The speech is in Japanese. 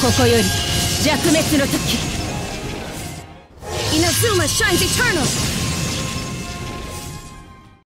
ここより弱滅の時 Inazuma shines ナル